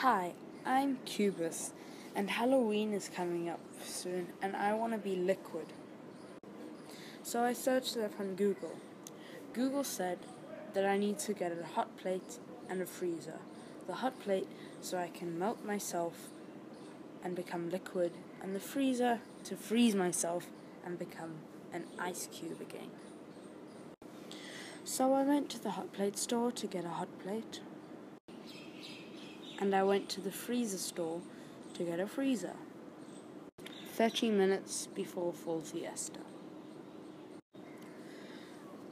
Hi, I'm Cubus, and Halloween is coming up soon, and I want to be liquid. So I searched up on Google. Google said that I need to get a hot plate and a freezer. The hot plate so I can melt myself and become liquid, and the freezer to freeze myself and become an ice cube again. So I went to the hot plate store to get a hot plate and I went to the freezer store to get a freezer. 30 minutes before Fall Fiesta.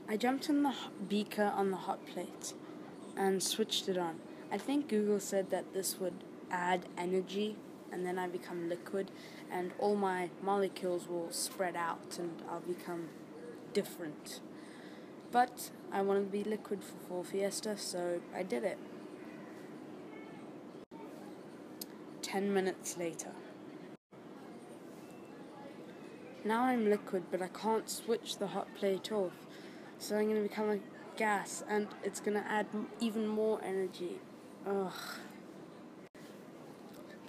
I jumped in the beaker on the hot plate and switched it on. I think Google said that this would add energy and then I become liquid and all my molecules will spread out and I'll become different. But I wanted to be liquid for Fall Fiesta, so I did it. 10 minutes later. Now I'm liquid, but I can't switch the hot plate off, so I'm going to become a gas, and it's going to add even more energy. Ugh.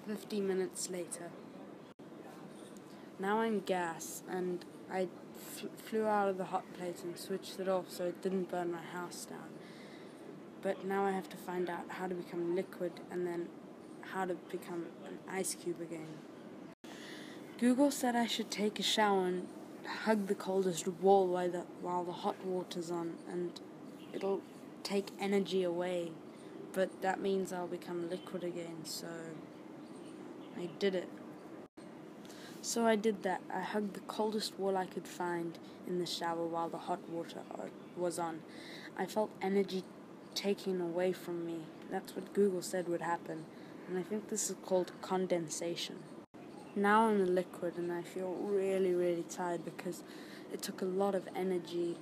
50 minutes later. Now I'm gas, and I flew out of the hot plate and switched it off so it didn't burn my house down. But now I have to find out how to become liquid and then how to become an ice cube again. Google said I should take a shower and hug the coldest wall while the, while the hot water's on, and it'll take energy away. But that means I'll become liquid again, so I did it. So I did that. I hugged the coldest wall I could find in the shower while the hot water uh, was on. I felt energy taken away from me. That's what Google said would happen and I think this is called condensation. Now I'm a liquid and I feel really, really tired because it took a lot of energy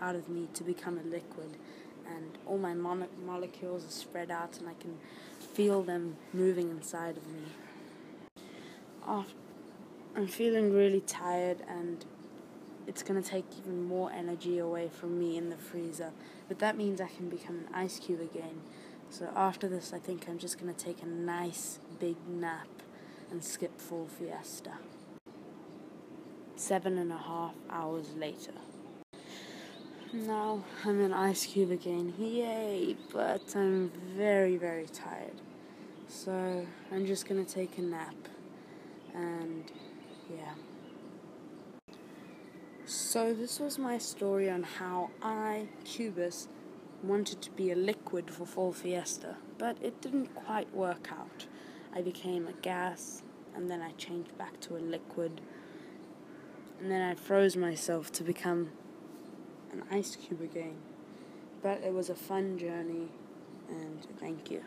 out of me to become a liquid, and all my mo- molecules are spread out and I can feel them moving inside of me. I'm feeling really tired and it's going to take even more energy away from me in the freezer, but that means I can become an ice cube again. So after this, I think I'm just going to take a nice big nap and skip Fall Fiesta. Seven and a half hours later. Now I'm in Ice Cube again. Yay! But I'm very, very tired. So I'm just going to take a nap. And yeah. So this was my story on how I, Cubus, wanted to be a liquid for Fall Fiesta, but it didn't quite work out. I became a gas, and then I changed back to a liquid, and then I froze myself to become an ice cube again. But it was a fun journey, and thank you.